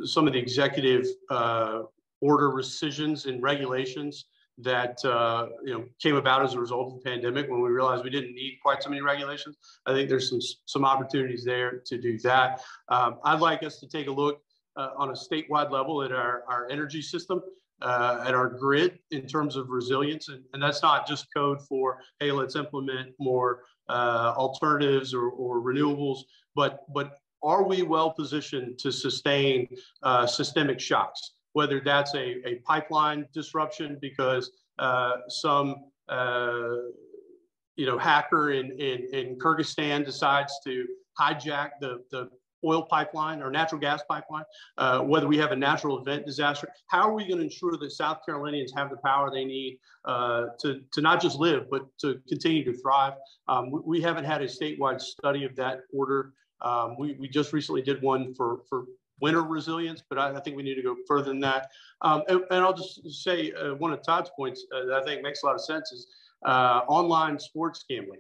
some of the executive uh, order rescissions and regulations that uh, you know came about as a result of the pandemic when we realized we didn't need quite so many regulations. I think there's some some opportunities there to do that. Um, I'd like us to take a look uh, on a statewide level at our, our energy system, uh, at our grid in terms of resilience. And, and, that's not just code for, hey, let's implement more uh, alternatives or, or, renewables, but, but are we well positioned to sustain uh, systemic shocks? Whether that's a, a pipeline disruption because uh, some uh, you know hacker in, in, in Kyrgyzstan decides to hijack the, the oil pipeline or natural gas pipeline, uh, whether we have a natural event disaster. How are we going to ensure that South Carolinians have the power they need uh, to, to not just live, but to continue to thrive? Um, we, we, haven't had a statewide study of that order. Um, we, we just recently did one for, for winter resilience, but I, I think we need to go further than that. Um, and, and, I'll just say uh, one of Todd's points uh, that I think makes a lot of sense is uh, online sports gambling.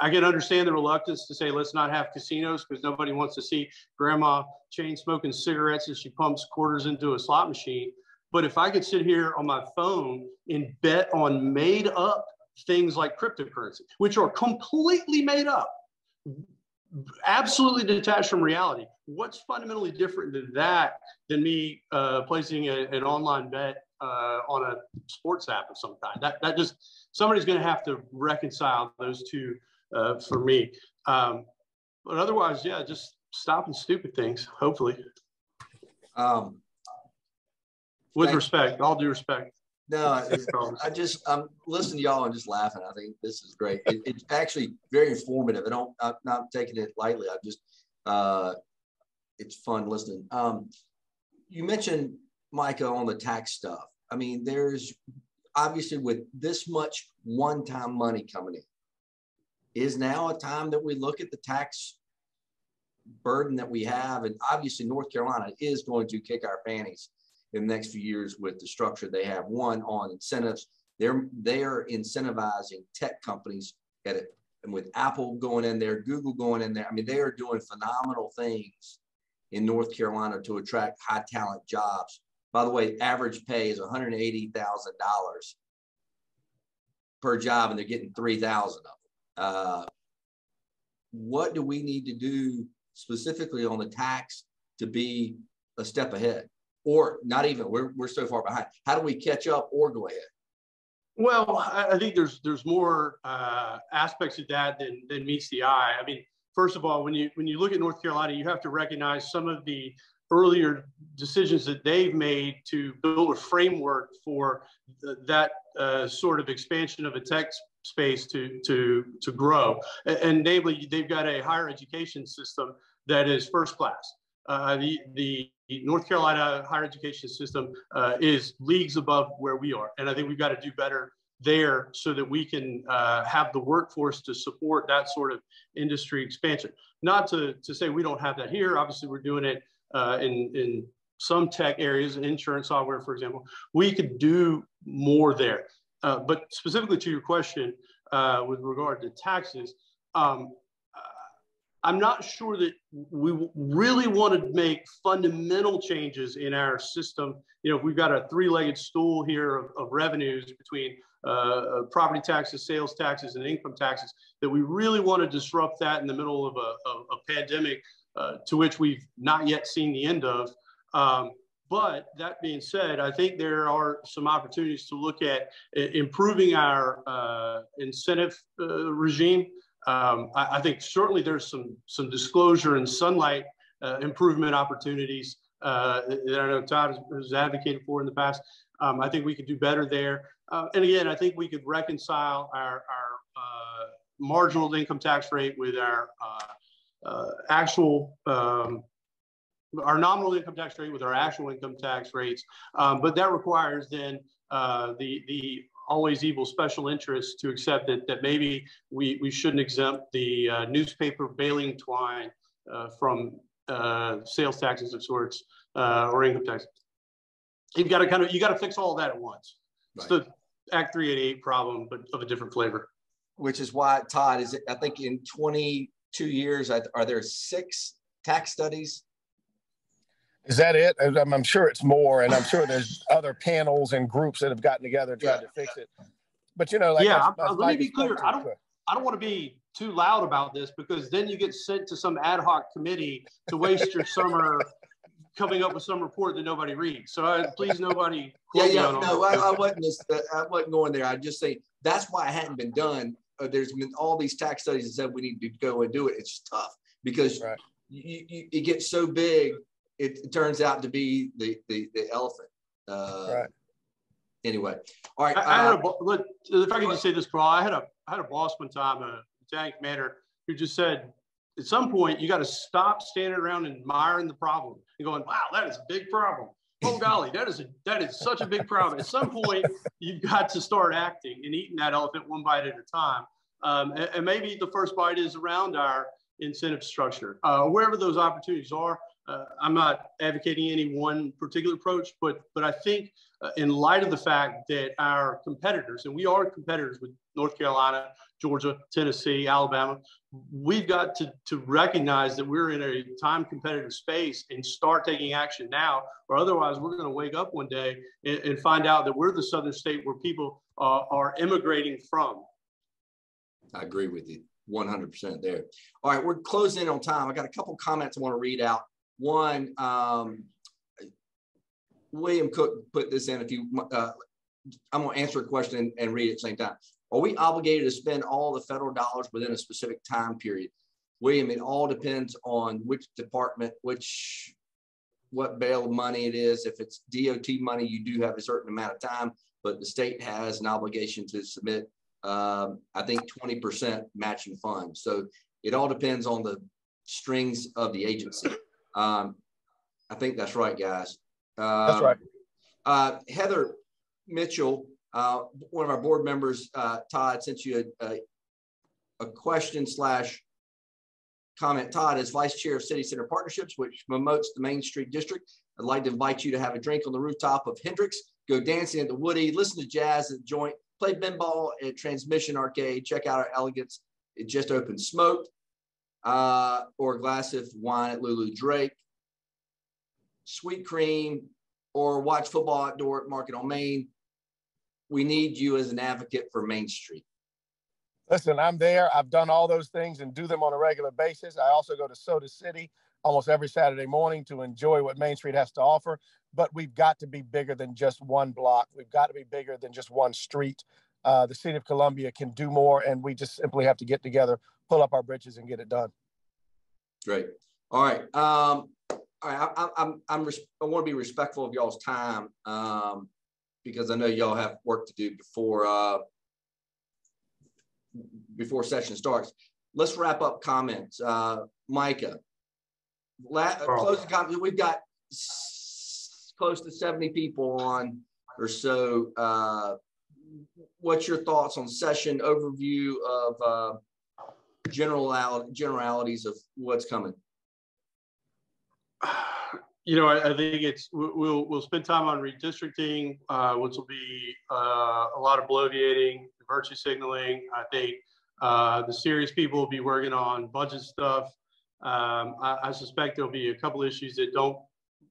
I can understand the reluctance to say let's not have casinos because nobody wants to see grandma chain smoking cigarettes as she pumps quarters into a slot machine. But if I could sit here on my phone and bet on made up things like cryptocurrency, which are completely made up, absolutely detached from reality, what's fundamentally different than that than me uh, placing a, an online bet uh, on a sports app of some kind? That, that just, somebody's going to have to reconcile those two uh, for me. Um, but otherwise, yeah, just stopping stupid things, hopefully. Um, With respect, all due respect. No, I, just I'm listening to y'all and just laughing. I think this is great. It, it's actually very informative. I don't I'm not taking it lightly. I just uh, it's fun listening. Um, you mentioned Micah on the tax stuff. I mean, there's obviously with this much one-time money coming in, is now a time that we look at the tax burden that we have. And obviously, North Carolina is going to kick our panties in the next few years with the structure they have. One on incentives, they're they are incentivizing tech companies at it, and with Apple going in there, Google going in there. I mean, they are doing phenomenal things in North Carolina to attract high talent jobs. By the way, average pay is one hundred eighty thousand dollars per job, and they're getting three thousand of them. Uh, what do we need to do specifically on the tax to be a step ahead? Or not even, we're, we're so far behind. How do we catch up or go ahead? Well, I think there's there's more uh, aspects of that than, than meets the eye. I mean, first of all, when you when you look at North Carolina, you have to recognize some of the earlier decisions that they've made to build a framework for th- that uh, sort of expansion of a tech space to to to grow. And, namely, they've got a higher education system that is first class. Uh, the the North Carolina higher education system uh, is leagues above where we are, and I think we've got to do better there so that we can uh, have the workforce to support that sort of industry expansion. Not to, to say we don't have that here. Obviously, we're doing it uh, in in some tech areas, insurance software, for example. We could do more there. Uh, but specifically to your question uh, with regard to taxes, um, I'm not sure that we really want to make fundamental changes in our system. You know, we've got a three-legged stool here of, of revenues between uh, uh, property taxes, sales taxes, and income taxes, that we really want to disrupt that in the middle of a, a pandemic to which we've not yet seen the end of. Um, but that being said, I think there are some opportunities to look at improving our uh, incentive uh, regime. Um, I, I, think certainly there's some some disclosure and sunlight uh, improvement opportunities uh, that I know Todd has, advocated for in the past. Um, I think we could do better there. Uh, and again, I think we could reconcile our, our uh, marginal income tax rate with our actual um, our nominal income tax rate with our actual income tax rates. Um, but that requires then uh, the, the always evil special interest to accept that, that maybe we, we shouldn't exempt the uh, newspaper baling twine uh, from uh, sales taxes of sorts uh, or income tax. You've got to kind of, you got to fix all that at once. Right. It's the Act 388 problem, but of a different flavor. Which is why, Todd, is I think in 22 years, are there six tax studies is that it? I'm, I'm, sure it's more, and I'm sure there's other panels and groups that have gotten together trying yeah. to fix it. But you know, like yeah, let me be clear. I don't, I don't want to be too loud about this because then you get sent to some ad hoc committee to waste your summer coming up with some report that nobody reads. So uh, please, nobody. yeah, yeah, no, I, I, wasn't. Just, uh, I wasn't going there. I just say that's why it hadn't been done. Uh, there's been all these tax studies that said we need to go and do it. It's tough because right. you, you, it gets so big it, it turns out to be the the, the elephant. Uh, right. Anyway, all right. I, I had a, uh, look, if I can just say this, Paul. I had a I had a boss one time, a tank commander, who just said, at some point, you got to stop standing around and admiring the problem and going, "Wow, that is a big problem." Oh golly, that is a that is such a big problem. At some point, you've got to start acting and eating that elephant one bite at a time. Um, and, and, maybe the first bite is around our incentive structure, uh, wherever those opportunities are uh, I'm not advocating any one particular approach, but but I think uh, in light of the fact that our competitors, and we are competitors with North Carolina, Georgia, Tennessee, Alabama, we've got to, to recognize that we're in a time competitive space and start taking action now, or otherwise we're going to wake up one day and, and, find out that we're the southern state where people uh, are immigrating from. I agree with you. 100% there. All right, we're closing in on time. I got a couple comments I want to read out one, um, William Cook put this in. If you, uh, I'm going to answer a question and, read it at the same time. Are we obligated to spend all the federal dollars within a specific time period? William, it all depends on which department, which what bale of money it is. If it's DOT money, you do have a certain amount of time, but the state has an obligation to submit, um, I think, 20% matching funds. So it all depends on the strings of the agency. Um, I think that's right, guys. Uh, that's right. Uh, Heather Mitchell, uh, one of our board members, uh, Todd, sent you a, a, a question slash comment. Todd, is vice chair of City Center Partnerships, which promotes the Main Street District, I'd like to invite you to have a drink on the rooftop of Hendrix, go dancing at the Woody, listen to jazz at the joint, play pinball at Transmission Arcade, check out our elegance. It just opened smoked uh, or a glass of wine at Lula Drake, sweet cream, or watch football outdoor at Market on Main. We need you as an advocate for Main Street. Listen, I'm there. I've done all those things and do them on a regular basis. I also go to Soda City almost every Saturday morning to enjoy what Main Street has to offer. But we've got to be bigger than just one block. We've got to be bigger than just one street. Uh, the city of Columbia can do more, and we just simply have to get together, pull up our britches, and get it done. Great. All right. Um, all right. I, I'm, I'm, I want to be respectful of y'all's time um, because I know y'all have work to do before uh, before session starts. Let's wrap up comments. Uh, Micah, la- closing comments. We've got s- close to 70 people on or so. Uh, what's your thoughts on session overview of uh, general generalities of what's coming? You know, I, I think it's we'll we'll spend time on redistricting, uh, which will be uh, a lot of bloviating, virtue signaling. I think uh, the serious people will be working on budget stuff. Um, I, I, suspect there'll be a couple issues that don't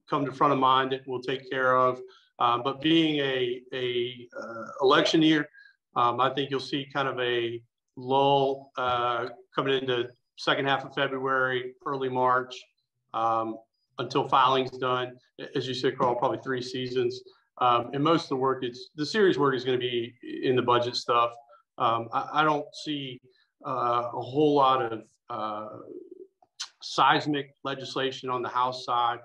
come to front of mind that we'll take care of. Um, but being a, a uh, election year, um, I think you'll see kind of a lull uh, coming into second half of February, early March. Um, until filing's done. As you said, Carl, probably three seasons. Um, and most of the work, it's the serious work is going to be in the budget stuff. Um, I, I, don't see uh, a whole lot of uh, seismic legislation on the House side,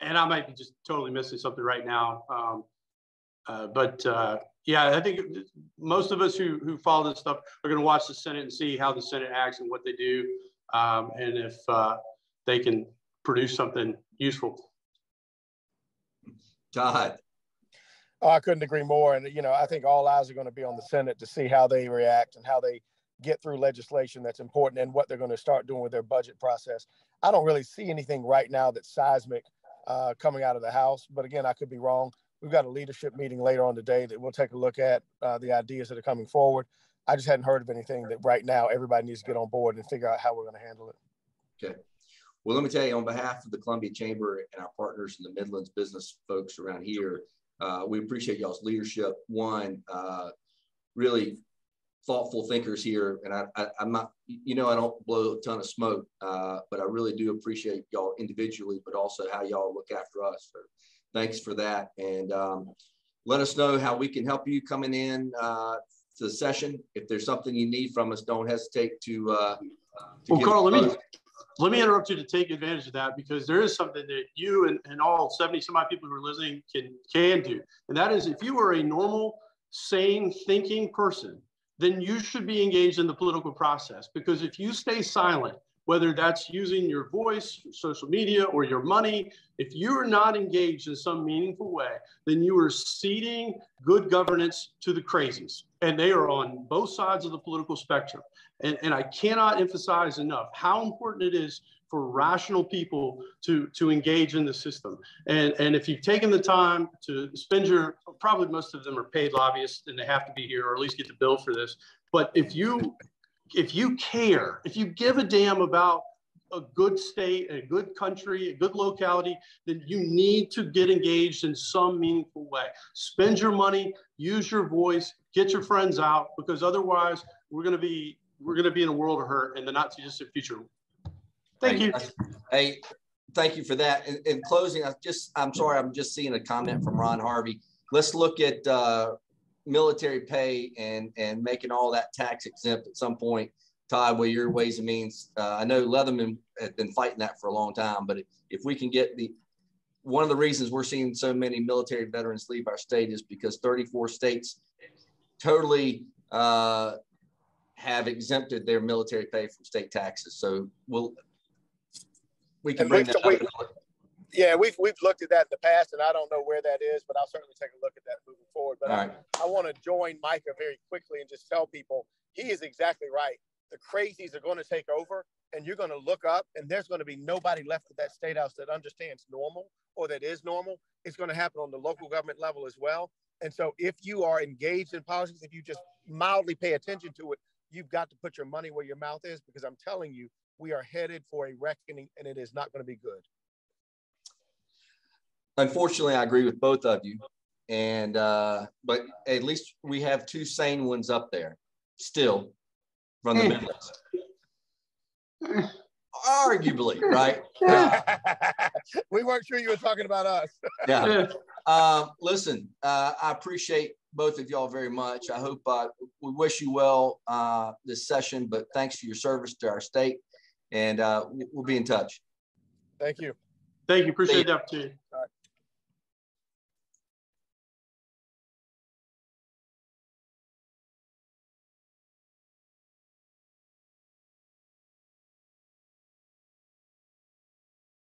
and I might be just totally missing something right now. Um, uh, but uh, yeah, I think most of us who who follow this stuff are going to watch the Senate and see how the Senate acts and what they do, um, and if uh, they can produce something useful. Todd. Oh, I couldn't agree more. And, you know, I think all eyes are going to be on the Senate to see how they react and how they get through legislation that's important and what they're going to start doing with their budget process. I don't really see anything right now that's seismic uh, coming out of the House. But again, I could be wrong. We've got a leadership meeting later on today that we'll take a look at uh, the ideas that are coming forward. I just hadn't heard of anything that right now everybody needs to get on board and figure out how we're going to handle it. Okay. Well, let me tell you, on behalf of the Columbia Chamber and our partners in the Midlands business folks around here, uh, we appreciate y'all's leadership. One, uh, really thoughtful thinkers here, and I, am not, you know, I don't blow a ton of smoke, uh, but I really do appreciate y'all individually, but also how y'all look after us. So thanks for that, and um, let us know how we can help you coming in uh, to the session. If there's something you need from us, don't hesitate to. Uh, to well, Carl, let me let me interrupt you to take advantage of that because there is something that you and, and all 70 some odd people who are listening can can do. And that is if you are a normal, sane, thinking person, then you should be engaged in the political process. Because if you stay silent, whether that's using your voice, social media, or your money, if you are not engaged in some meaningful way, then you are ceding good governance to the crazies. And they are on both sides of the political spectrum. And, and I cannot emphasize enough how important it is for rational people to, to engage in the system. And, and if you've taken the time to spend your, probably most of them are paid lobbyists and they have to be here or at least get the bill for this. But if you, if you care, if you give a damn about a good state, a good country, a good locality, then you need to get engaged in some meaningful way. Spend your money, use your voice, get your friends out, because otherwise we're going to be we're going to be in a world of hurt in the not too distant future. Thank hey, you. Hey, thank you for that. In, in, closing, I just I'm sorry, I'm just seeing a comment from Ron Harvey. Let's look at uh, military pay and and making all that tax exempt at some point. Todd, with your ways and means, uh, I know Leatherman has been fighting that for a long time, but if we can get the one of the reasons we're seeing so many military veterans leave our state is because 34 states totally uh, have exempted their military pay from state taxes. So we'll we can and bring that we, Yeah, we've we've looked at that in the past, and I don't know where that is, but I'll certainly take a look at that moving forward. But All I, right. I want to join Micah very quickly and just tell people he is exactly right. The crazies are going to take over, and you're going to look up, and there's going to be nobody left at that state house that understands normal or that is normal. It's going to happen on the local government level as well. And so, if you are engaged in politics, if you just mildly pay attention to it, you've got to put your money where your mouth is because I'm telling you, we are headed for a reckoning and it is not going to be good. Unfortunately, I agree with both of you. And, uh, but at least we have two sane ones up there still from the Midlands. Arguably, right? we weren't sure you were talking about us. yeah. Um, listen, uh, I appreciate both of y'all very much. I hope uh, we wish you well uh, this session, but thanks for your service to our state, and uh, we'll be in touch. Thank you. Thank you. Appreciate the opportunity.